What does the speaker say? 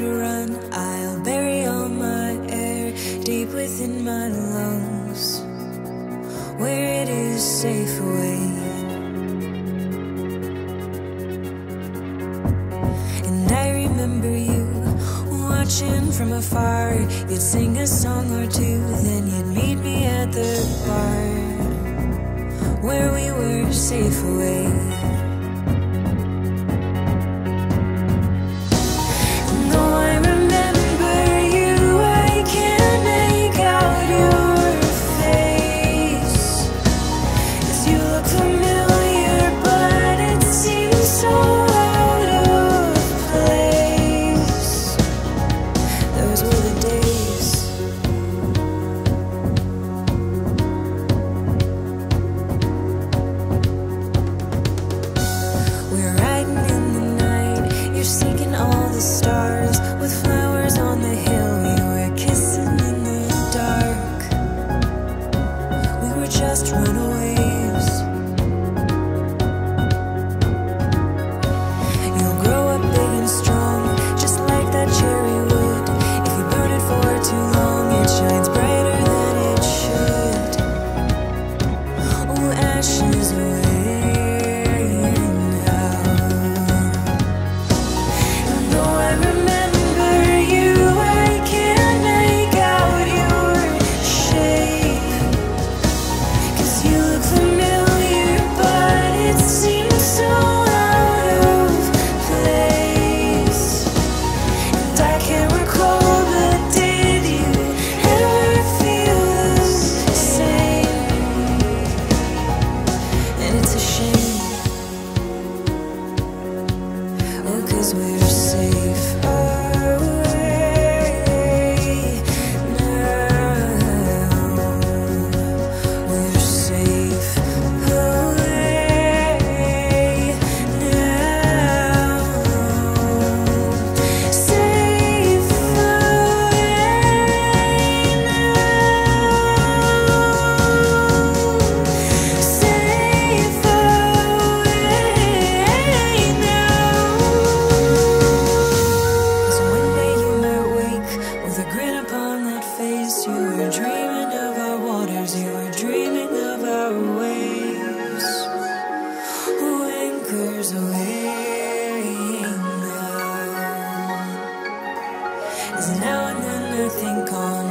road run, I'll bury all my air deep within my lungs, where it is safe away. And I remember you watching from afar. You'd sing a song or two, then you'd meet me at the bar, where we were safe away. Cause now and then I think on